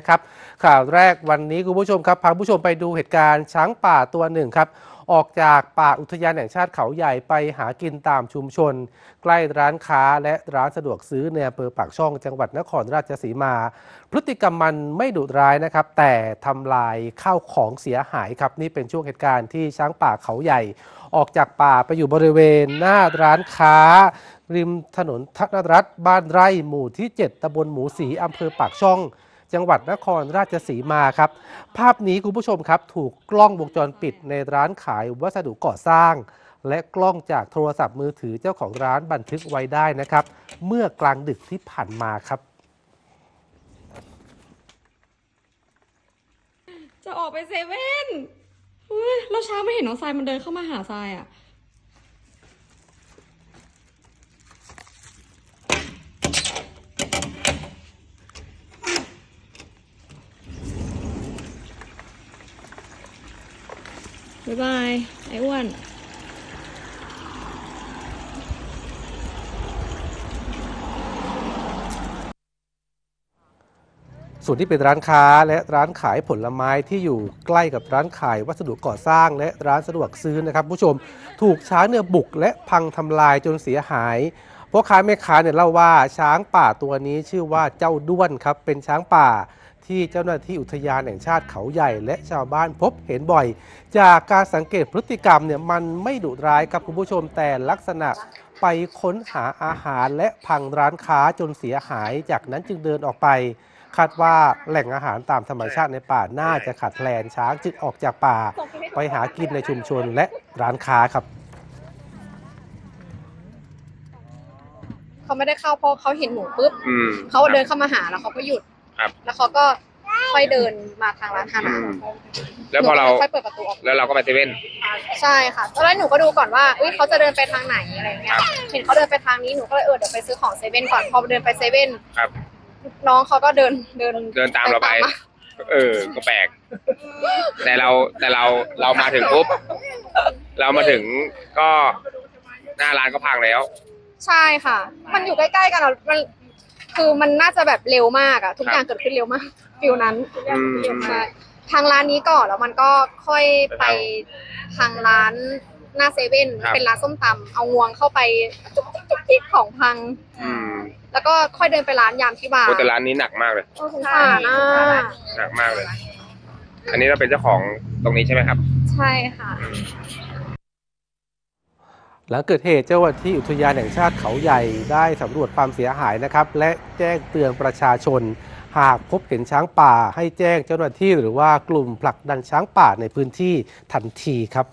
นะครับข่าวแรกวันนี้คุณผู้ชมครับพาผู้ชมไปดูเหตุการณ์ช้างป่าตัวหนึ่งครับ ออกจากป่าอุทยานแห่งชาติเขาใหญ่ไปหากินตามชุมชน ใกล้ร้านค้าและร้านสะดวกซื้อในอำเภอปากช่องจังหวัดนครราชสีมา พฤติกรรมมันไม่ดุร้ายนะครับ แต่ทำลายข้าวของเสียหายครับ นี่เป็นช่วงเหตุการณ์ที่ช้างป่าเขาใหญ่ ออกจากป่าไปอยู่บริเวณหน้าร้านค้า ริมถนนทัศนรัฐบ้านไร่หมู่ที่ 7ตำบลหมูสีอำเภอปากช่อง จังหวัดนครราชสีมาครับ ภาพนี้คุณผู้ชมครับ ถูกกล้องวงจรปิดในร้านขายวัสดุก่อสร้าง และกล้องจากโทรศัพท์มือถือเจ้าของร้านบันทึกไว้ได้นะครับ เมื่อกลางดึกที่ผ่านมาครับ จะออกไปเซเว่นเฮ้ยแล้วเช้าไม่เห็นน้องทรายมันเดินเข้ามาหาทรายอะ บ๊ายบาย ไอ้อ้วนส่วนที่เป็นร้านค้าและร้านขายผลไม้ที่อยู่ใกล้กับร้านขายวัสดุก่อสร้าง และร้านสะดวกซื้อนะครับผู้ชม ถูกช้างเนี่ยบุกและพังทำลายจนเสียหาย พ่อค้าแม่ค้าเนี่ยเล่าว่าช้างป่าตัวนี้ชื่อว่าเจ้าด้วนครับ เป็นช้างป่าที่เจ้าหน้าที่อุทยานแห่งชาติเขาใหญ่ และชาวบ้านพบเห็นบ่อย จากการสังเกตพฤติกรรมเนี่ยมันไม่ดุร้ายครับคุณผู้ชมแต่ลักษณะไปค้นหาอาหารและพังร้านค้าจนเสียหาย จากนั้นจึงเดินออกไป คาดว่าแหล่งอาหารตามธรรมชาติในป่าน่าจะขาดแคลนช้างจึงออกจากป่า ไปหากินในชุมชนและร้านค้าครับ เขาไม่ได้เข้าเพราะเขาเห็นหนูปุ๊บอืม เขาเดินเข้ามาหาแล้วเขาก็หยุดครับ แล้วเขาก็ค่อยเดินมาทางร้านค้าอืมแล้วพอเราหนูก็ค่อยเปิดประตูออก แล้วเราก็ไปเซเว่น ใช่ค่ะตอนแรกหนูก็ดูก่อนว่าเอ้ยเขาจะเดินไปทางไหนอะไรเงี้ยเห็นเขาเดินไปทางนี้ หนูก็เลยเออเดี๋ยวไปซื้อของเซเว่นก่อน พอเดินไปเซเว่นครับ น้องเขาก็เดินเดินเดินตามเราไปเออ ก็แปลก แต่เราแต่เราเรามาถึงปุ๊บ เรามาถึงก็หน้าร้านก็พังแล้ว ใช่ค่ะ มันอยู่ใกล้ๆกันอะมันคือมันน่าจะแบบเร็วมากอะทุกครับอย่างเกิดขึ้นเร็วมากฟิลนั้นอืม ใช่ทางร้านนี้ก่อนแล้วมันก็ค่อยไปทางร้านหน้าเซเว่นครับ เป็นร้านส้มตำเอางวงเข้าไปจุกจิกจุกจิกของพัง อืมแล้วก็ค่อยเดินไปร้านยามที่บาร์โอ้แต่ร้านนี้หนักมากเลยโอ้สงสารนะหนักมากเลย อันนี้เราเป็นเจ้าของตรงนี้ใช่ไหมครับ ใช่ค่ะ หลังเกิดเหตุเจ้าหน้าที่อุทยานแห่งชาติเขาใหญ่ได้สำรวจความเสียหายนะครับ และแจ้งเตือนประชาชน หากพบเห็นช้างป่าให้แจ้งเจ้าหน้าที่หรือว่ากลุ่มผลักดันช้างป่าในพื้นที่ทันทีครับ